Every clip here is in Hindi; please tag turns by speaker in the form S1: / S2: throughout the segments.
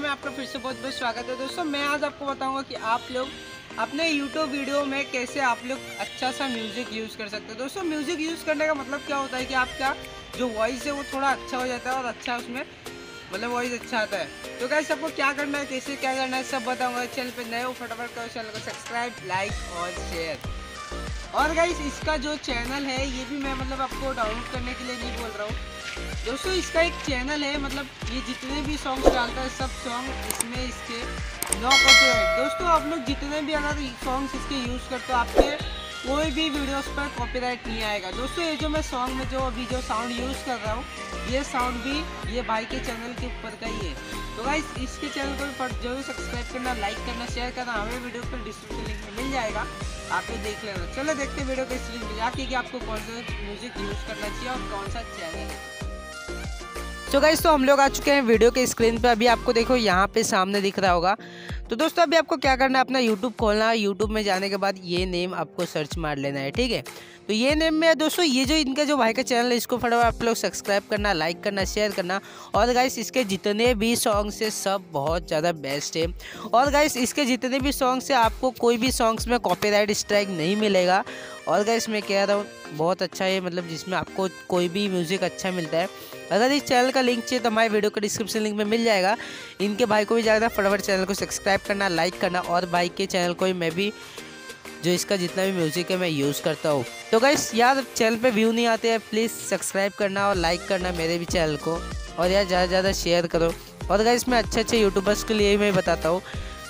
S1: स्वागत है। दोस्तों, मैं आज आपको बताऊँगा कि आप लोग अपने यूट्यूब वीडियो में कैसे आप लोग अच्छा सा म्यूज़िक यूज़ कर सकते हैं। दोस्तों म्यूज़िक यूज़ करने का मतलब क्या होता है कि आपका जो वॉइस है वो थोड़ा अच्छा हो जाता है और अच्छा उसमें मतलब वॉइस अच्छा आता है। तो कैसे आपको क्या करना है, कैसे क्या करना है, सब बताऊँगा। चैनल पे नए हो, फटाफट करो चैनल को सब्सक्राइब लाइक और शेयर और गाइस इसका जो चैनल है, ये भी मैं मतलब आपको डाउनलोड करने के लिए नहीं बोल रहा हूँ। दोस्तों, इसका एक चैनल है मतलब ये जितने भी सॉन्ग्स डालता है, सब सॉन्ग इसमें इसके नो कॉपीराइट दोस्तों, आप लोग जितने भी अगर सॉन्ग्स इसके यूज़ करते हो, आपके कोई भी वीडियोस पर कॉपीराइट नहीं आएगा। दोस्तों, ये जो मैं सॉन्ग में जो अभी जो साउंड यूज़ कर रहा हूँ, ये साउंड भी ये भाई के चैनल के ऊपर का ही है। तो गाइस इसके चैनल को ज़रूर सब्सक्राइब करना लाइक करना शेयर करना, हमें वीडियो पर डिस्क्रिप्शन लिंक में मिल जाएगा। आप लोग देख लेना। चलो, देखते वीडियो के स्क्रीन में जाके कि आपको कौन सा म्यूज़िक यूज़ करना चाहिए और कौन सा चैनल है। तो गाइस तो हम लोग आ चुके हैं वीडियो के स्क्रीन पे। अभी आपको देखो, यहाँ पे सामने दिख रहा होगा। तो दोस्तों, अभी आपको क्या करना है? अपना यूट्यूब खोलना है। यूट्यूब में जाने के बाद ये नेम आपको सर्च मार लेना है, ठीक है? तो ये नेम में दोस्तों, ये जो इनका जो भाई का चैनल है, इसको फटाफट आप लोग सब्सक्राइब करना लाइक करना शेयर करना। और गाइस इसके जितने भी सॉन्ग्स है, सब बहुत ज़्यादा बेस्ट है। और गाइस इसके जितने भी सॉन्ग्स है, आपको कोई भी सॉन्ग्स में कॉपीराइट स्ट्राइक नहीं मिलेगा। और गाइस मैं कह रहा हूँ बहुत अच्छा है मतलब जिसमें आपको कोई भी म्यूज़िक अच्छा मिलता है। अगर इस चैनल का लिंक चाहिए तो हमारे वीडियो का डिस्क्रिप्शन लिंक में मिल जाएगा। इनके भाई को भी जाएगा फटाफट चैनल को सब्सक्राइब करना लाइक करना और भाई के चैनल को मैं भी, जो इसका जितना भी म्यूज़िक है, मैं यूज़ करता हूँ। तो गाइस यार चैनल पे व्यू नहीं आते हैं प्लीज़ सब्सक्राइब करना और लाइक करना मेरे भी चैनल को। और यार, ज़्यादा से ज़्यादा शेयर करो। और गाइस मैं अच्छे अच्छे यूट्यूबर्स के लिए भी मैं बताता हूँ।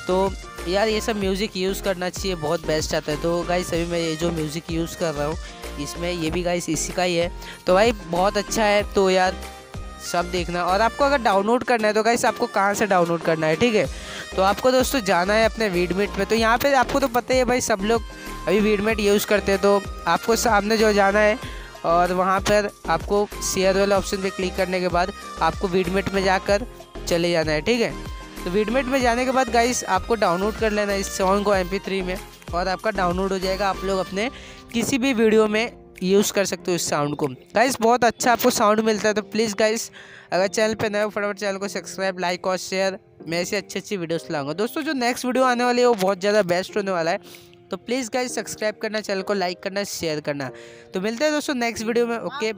S1: तो यार ये सब म्यूज़िक यूज़ करना चाहिए, बहुत बेस्ट आता है। तो गाइस अभी मैं ये जो म्यूज़िक यूज़ कर रहा हूँ, इसमें ये भी गाइस इसी का ही है। तो भाई, बहुत अच्छा है। तो यार, सब देखना। और आपको अगर डाउनलोड करना है तो गाइस आपको कहाँ से डाउनलोड करना है, ठीक है? तो आपको दोस्तों जाना है अपने वीडमेट में तो यहाँ पे आपको तो पता ही है भाई, सब लोग अभी वीडमेट यूज़ करते हैं। तो आपको सामने जो जाना है, और वहाँ पर आपको शेयर वाले ऑप्शन पे क्लिक करने के बाद आपको वीडमेट में जाकर चले जाना है, ठीक है? तो वीडमेट में जाने के बाद गाइस आपको डाउनलोड कर लेना इस सॉन्ग को एम में और आपका डाउनलोड हो जाएगा। आप लोग अपने किसी भी वीडियो में यूज़ कर सकते हो इस साउंड को। गाइस बहुत अच्छा आपको साउंड मिलता है तो प्लीज़ गाइस अगर चैनल पे नए हो, फटाफट चैनल को सब्सक्राइब लाइक और शेयर मैं ऐसी अच्छी अच्छी वीडियोस लाऊँगा। दोस्तों, जो नेक्स्ट वीडियो आने वाली है, वो बहुत ज़्यादा बेस्ट होने वाला है। तो प्लीज़ गाइस सब्सक्राइब करना चैनल को लाइक करना शेयर करना। तो मिलते हैं दोस्तों नेक्स्ट वीडियो में ओके